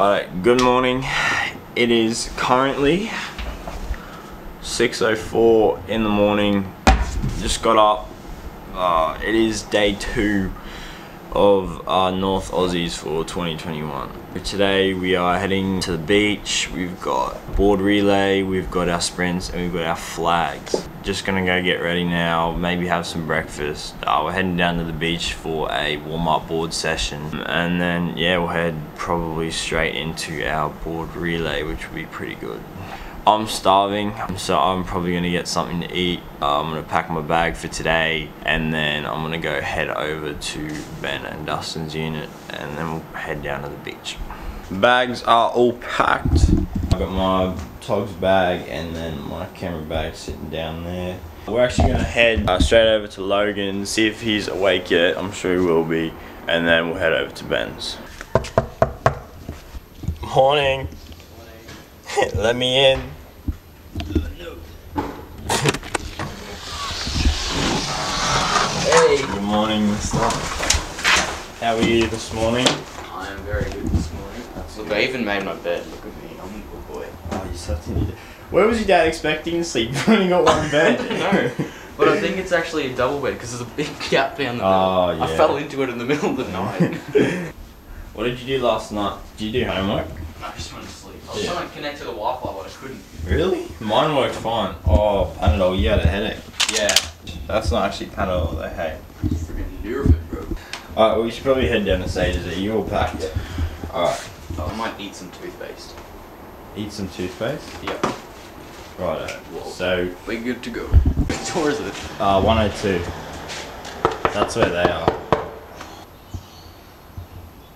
Good morning. It is currently 6.04 in the morning. Just got up. Uh, it is day two of our North Aussies for 2021. Today we are heading to the beach, we've got board relay, we've got our sprints and we've got our flags. Just gonna go get ready now, maybe have some breakfast. Uh, we're heading down to the beach for a warm-up board session and then yeah we'll head probably straight into our board relay which will be pretty good. I'm starving, so I'm probably gonna get something to eat. Uh, I'm gonna pack my bag for today, and then I'm gonna go head over to Ben and Dustin's unit, and then we'll head down to the beach. Bags are all packed. I got my Togs bag and then my camera bag sitting down there. We're actually gonna head uh, straight over to Logan, see if he's awake yet. I'm sure he will be, and then we'll head over to Ben's. Morning. Let me in. Hey. Good morning, mister. How are you this morning? I am very good this morning. Look, I even made my bed. Look at me. I'm a good boy. Oh, you slept in your Where was your dad expecting to sleep? You've only got one bed. no. But I think it's actually a double bed because there's a big gap down the middle. Oh, yeah. I fell into it in the middle of the night. what did you do last night? Did you do homework? I just went to sleep. I was Yeah. trying to connect to the Wi-Fi, but I couldn't. Really? Mine worked fine. Oh, Panadol, you had a headache. Yeah. That's not actually Panadol, they hate. Freaking Nurofen, bro. Alright, well, we should probably head down to Sages. Are you all packed? Yeah. Alright. Oh, I might eat some toothpaste. Eat some toothpaste? Yep. Right. Whoa. So, We're good to go. Which door is it? uh, 102. That's where they are.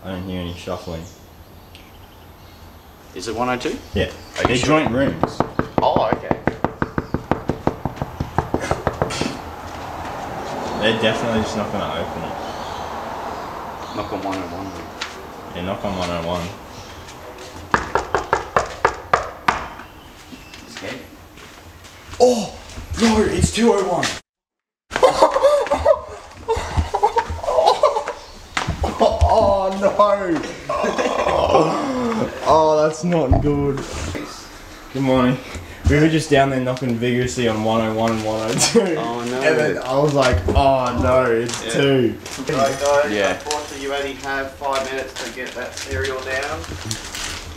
I don't hear any shuffling. Is it 102? Yeah. Are They're sure? joint rooms. Oh, okay. They're definitely just not gonna open it. Knock on 101. They knock on 101. Escape. Oh! No, it's 201! oh no! Oh, that's not good. Good morning. We were just down there knocking vigorously on 101 and 102. Oh, no. And then I was like, oh no, it's two. Right guys, Yeah. unfortunately you only have five minutes to get that cereal down.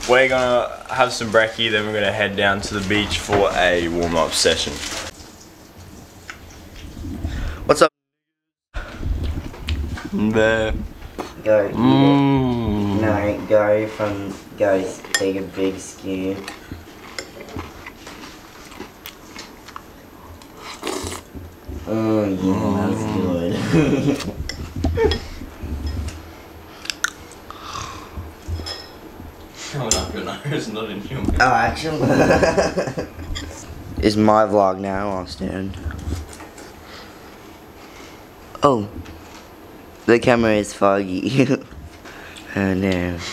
We're gonna have some brekkie, then we're gonna head down to the beach for a warm-up session. What's up? There. Go. Mmm. No, go from go s- take a big skew. Oh yeah, oh, that's good. Coming up your nose, not in your oh, actually, it's my vlog now, Austin. Oh, the camera is foggy. oh no.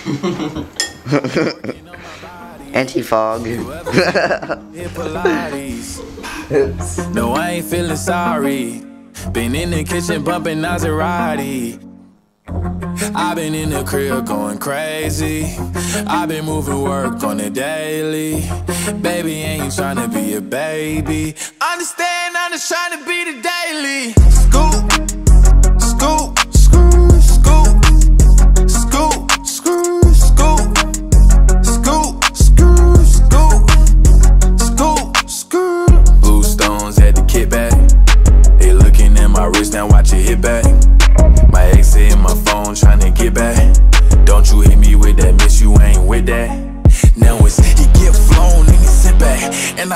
Anti-fog. No, I ain't feeling sorry. Been in the kitchen bumping Maserati. I've been in the crib going crazy. I've been moving work on the daily. Baby, ain't you trying to be a baby. Understand, I'm just trying to be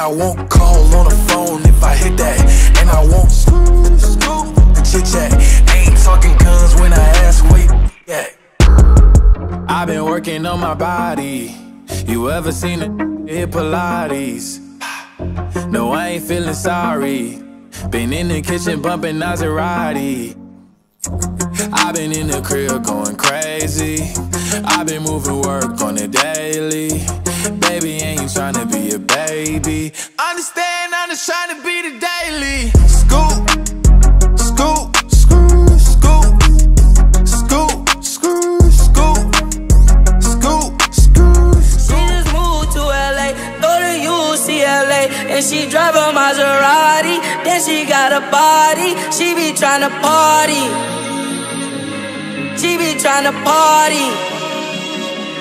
I won't call on the phone if I hit that. And I won't chit chat. Ain't talking guns when I ask you at. I've been working on my body. You ever seen a hit Pilates? No, I ain't feeling sorry. Been in the kitchen bumping Maserati. I've been in the crib going crazy. I've been moving work on the daily. Baby, ain't you trying to be a baby? Understand, I'm just trying to be the daily. Scoop. And she drive a Maserati, then she got a body. She be tryna party. She be tryna party.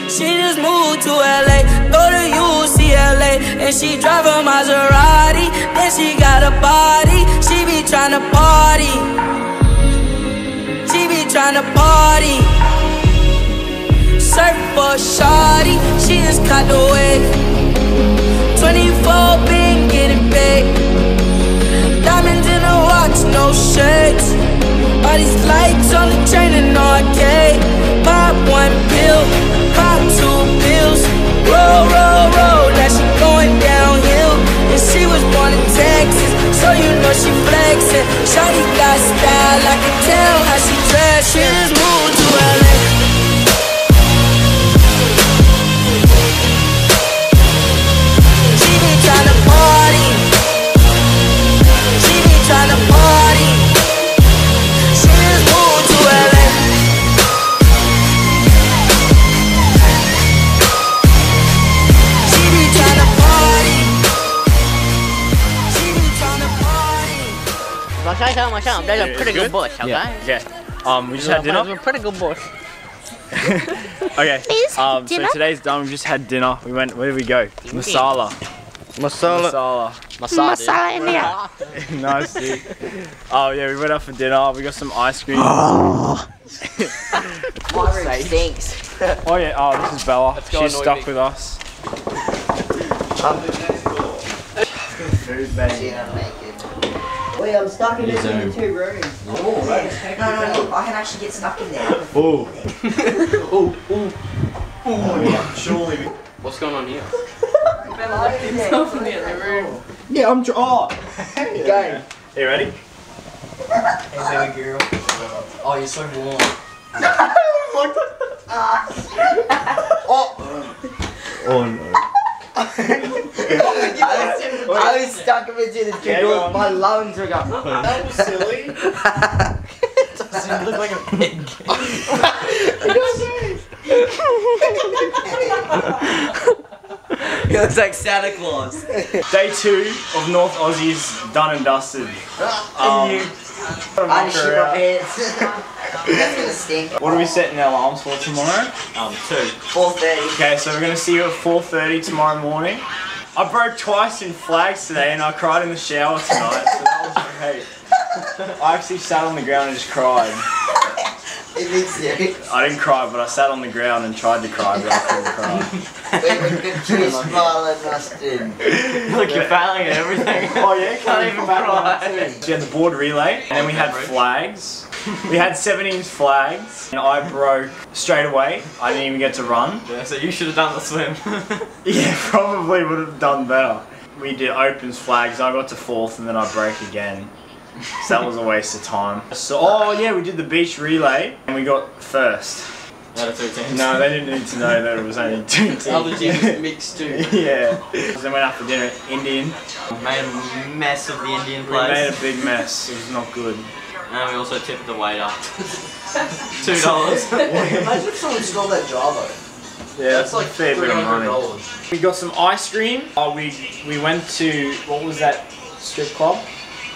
She just moved to LA, go to UCLA, and she drive a Maserati. Then she got a body. She be tryna party. She be tryna party. Surf for shawty, she just caught the wave. 24 been getting paid. Diamonds in the watch, no shirts. All these lights on the train and arcade. She flexing. Shawty got style, I can tell how she dress. Out, watch a pretty good bush, okay? Yeah. Um, we just had dinner. There's a pretty good bush. Okay. Um, so today's done. We just had dinner. We went. Where did we go? Masala. Masala. Masala. Masala India. nice, dude. Oh yeah, we went out for dinner. We got some ice cream. My room stinks. Oh yeah. Oh, this is Bella. She's stuck me. with us. Food, Shit, I'm naked. Wait, I'm stuck in between the two rooms. Oh, no, no, no, I can actually get stuck in there. Oh. Oh, oh. Oh, yeah, surely. What's going on here? Yeah, I'm. Dr- oh. Go. You ready? hey, baby girl. Oh, you're so warm. Oh. oh no. I was, I was stuck in between the two Yeah, go doors. My lungs were going. That was silly. Doesn't look like a pig. He looks like Santa Claus. Day two of North Aussies done and dusted. Um, I just shit my pants. That's stink. what are we setting our alarms for tomorrow? Um, two. 4.30. Okay, so we're gonna see you at 4.30 tomorrow morning. I broke twice in flags today and I cried in the shower tonight, so that was great. I actually sat on the ground and just cried. It is serious. I didn't cry, but I sat on the ground and tried to cry, but I couldn't cry. Wait, with good cheese, smile. Look, you're failing at everything. Oh yeah, Can't even cry. So we had the board relay, and then we had flags. We had 7 inch flags, and I broke straight away. I didn't even get to run. Yeah, so you should have done the swim. Yeah, probably would have done better. We did opens flags, I got to fourth, and then I broke again. So that was a waste of time. So, oh yeah, we did the beach relay, and we got first. Out of two teams. No, they didn't need to know that it was only two teams. The other team was mixed too. yeah. Then went out for dinner, Indian. Made a mess of the Indian place. We made a big mess. It was not good. And we also tipped the waiter. Two dollars. Imagine if someone stole that Java. Yeah, That's like a fair bit of money. $300. We got some ice cream. Oh, we we went to what was that strip club?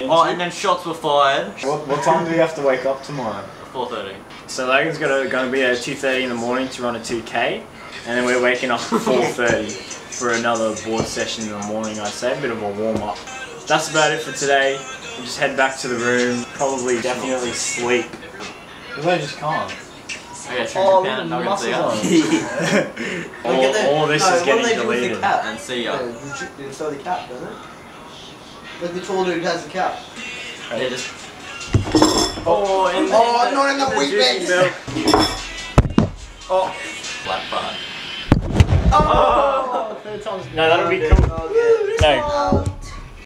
Oh, and then shots were fired. What, what time do we have to wake up tomorrow? 4.30. So Logan's gonna gonna be at 2:30 in the morning to run a 2k, and then we're waking up at 4:30 for another board session in the morning. I'd say a bit of a warm up. That's about it for today. We'll just head back to the room. Probably definitely sleep. Because I just can't. Okay, should Oh, we look at pound the nuggets muscles here? on. all, all this is getting deleted. And see ya. They throw the cap, doesn't it? Like the tall dude has a cap. Yeah, just Oh, in the, Oh, not in the wheat juicy bits. milk. Oh, black bar. Oh. no, that'll be cool. No,